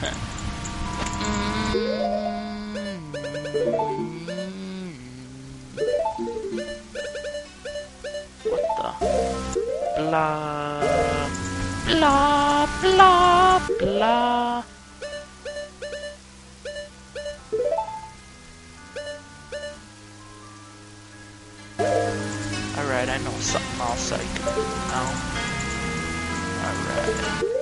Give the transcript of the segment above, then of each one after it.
what the? Blah. Blah, blah, blah. Alright, I know something else I can do now. Alright.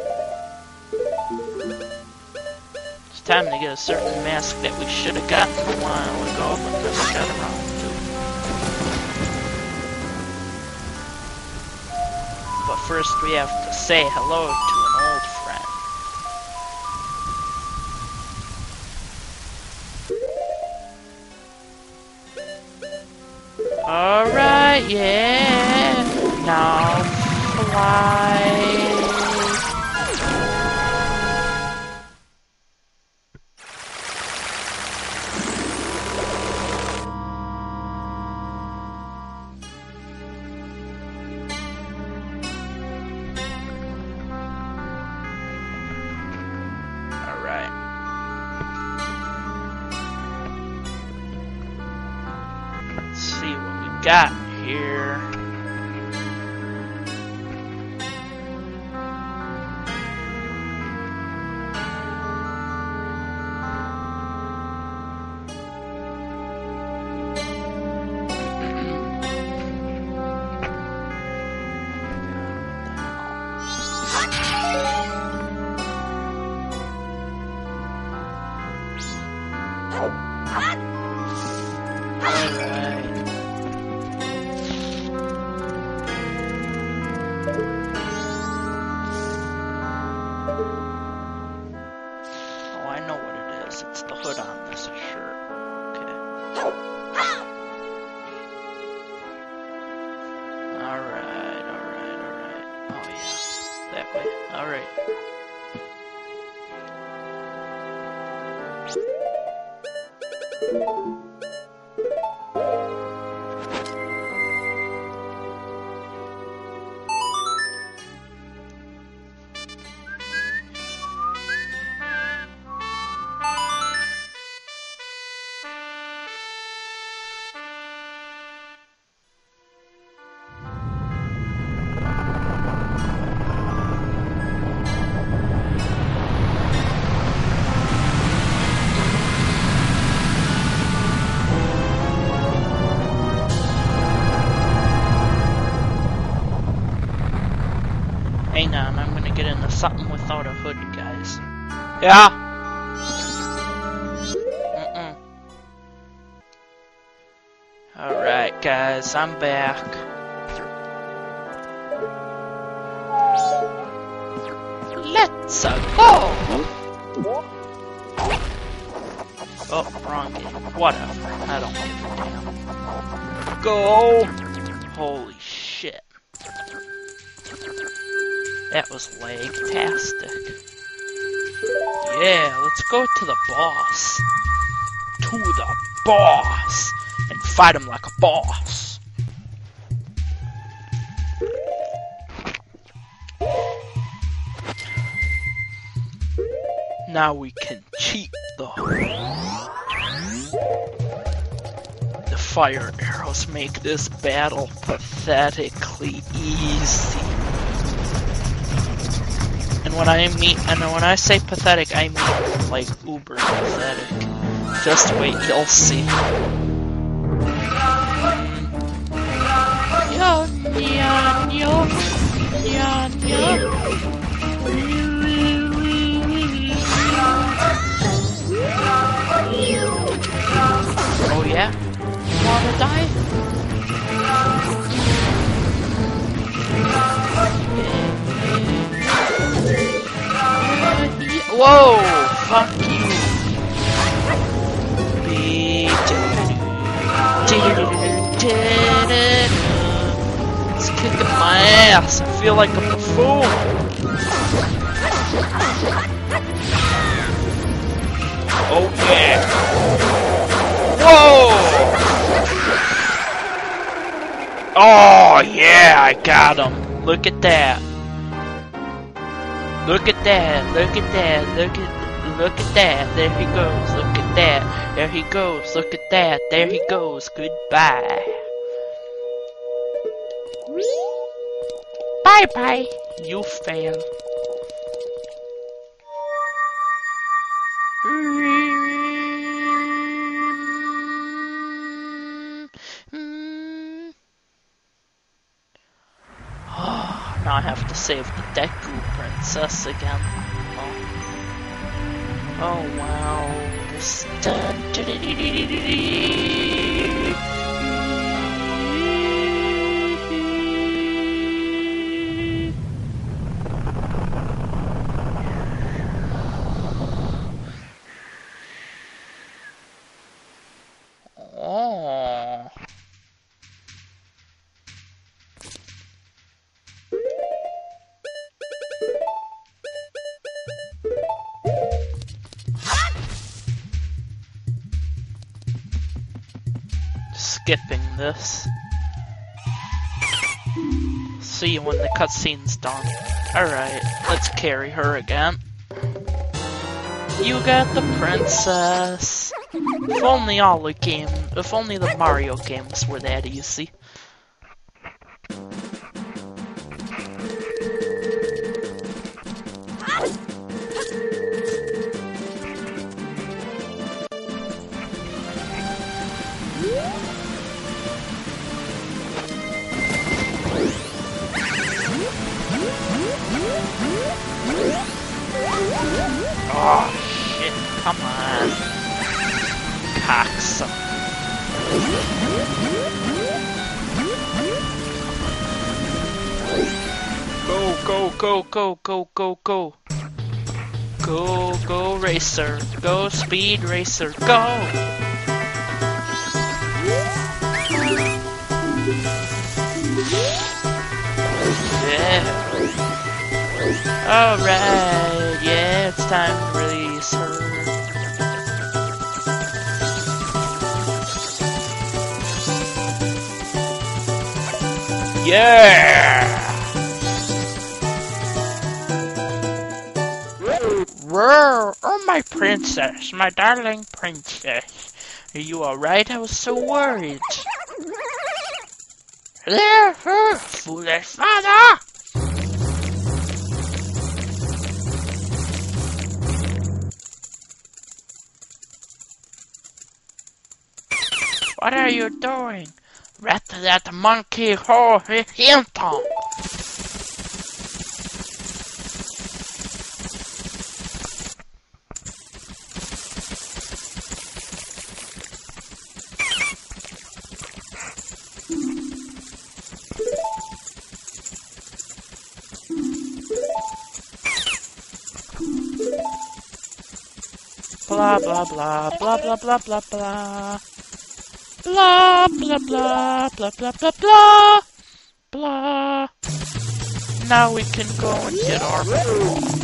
Time to get a certain mask that we should have gotten a while ago, but never got around to. But first we have to say hello to an old friend. Alright, yeah. Now fly. Got yeah. That Gonna something without a hood, guys. Yeah? Mm-mm. Alright, guys, I'm back. Let's go! Oh, wrong game. Whatever. I don't give a damn. Go! Holy shit. That was lag-tastic. Yeah, let's go to the boss. To the boss! And fight him like a boss. Now we can cheat the The fire arrows make this battle pathetically easy. And when I mean, and when I say pathetic, I mean like uber pathetic. Just wait, you'll see. Whoa! Fuck you! It's kicking my ass. I feel like a buffoon. Oh yeah! Whoa! Oh yeah, I got him. Look at that. Look at that, look at that, look at look at that, there he goes, look at that, there he goes, look at that, there he goes, goodbye. Bye bye, you fail. Mm-hmm. now I have to save the Deku Princess again. Oh, oh wow. This. Skipping this. See you when the cutscene's done. Alright, let's carry her again. You got the princess. If only all the game, if only the Mario games were that easy. Go, go, go, go, go, go, go. Go, go, racer. Go, speed racer. Go! Yeah. Alright, yeah, it's time to release her. Yeah! Roar! Oh, my princess, my darling princess. Are you alright? I was so worried. There, her, foolish father! What are you doing? That monkey hole Hinton! Blah blah blah blah blah blah blah blah. Blah blah blah blah blah blah blah blah. Now we can go and get our prize.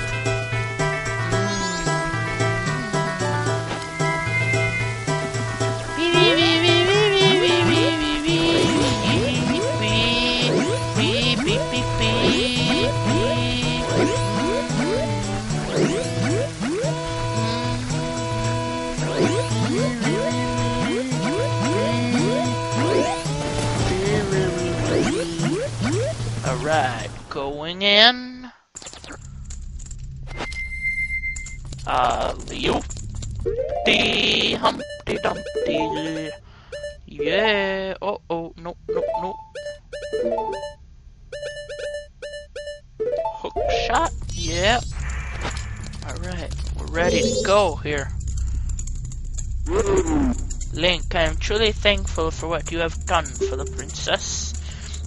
Alright, going in. Uh, you. Humpty Dumpty. Yeah. Oh, oh, no, no, no. Hook shot. Yeah. Alright, we're ready to go here. Link, I am truly thankful for what you have done for the princess.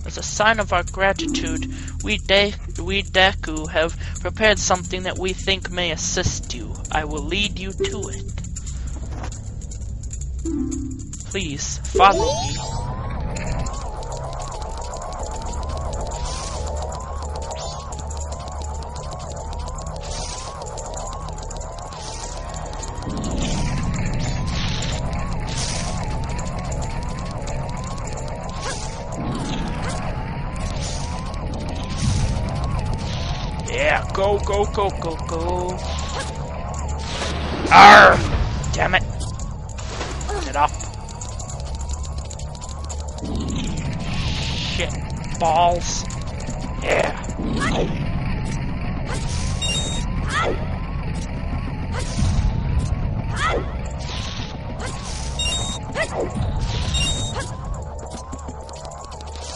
As a sign of our gratitude, we, De- we Deku have prepared something that we think may assist you. I will lead you to it. Please, follow me. Yeah, go, go, go, go, go. Arr! Damn it. Get up. Shit. Balls. Yeah.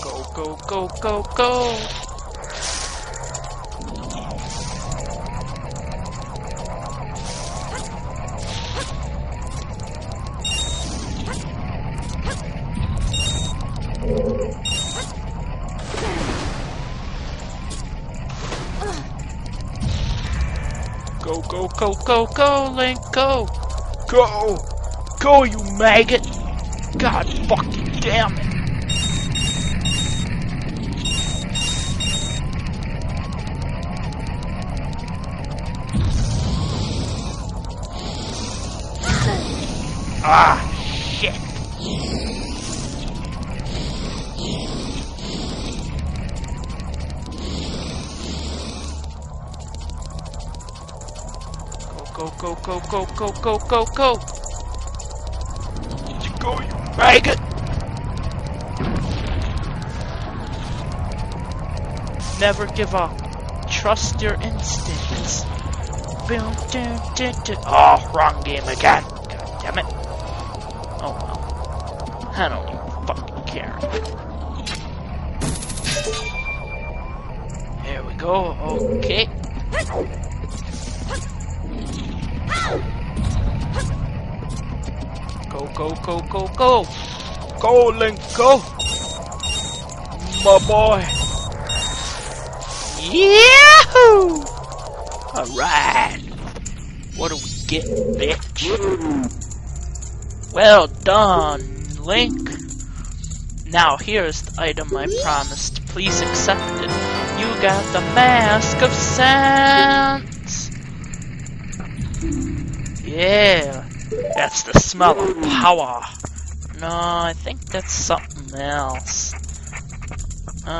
Go, go, go, go, go. Go, go, go, go, Link, go! Go! Go, you maggot! God fucking damn it! Ah, shit! Go, go, go, go, go, go, go, go! Go, you maggot! Never give up. Trust your instincts. Boom, dun, dun, dun. Oh, wrong game again. God damn it. Oh well. I don't even fucking care. Here we go. Okay. Go, go, go, go, go! Link, go! My boy! Yahoo! Alright! What do we get, bitch? Well done, Link! Now here's the item I promised. Please accept it. You got the Mask of Scents! Yeah! That's the smell of power. No, I think that's something else. Uh,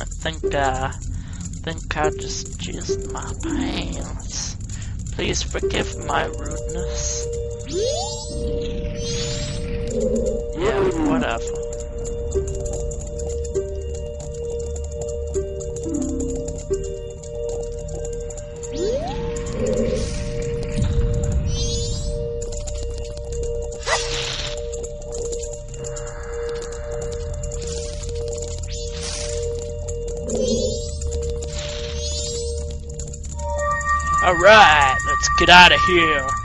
I think, uh, think I just jizzed my pants. Please forgive my rudeness. Yeah, whatever. Get out of here.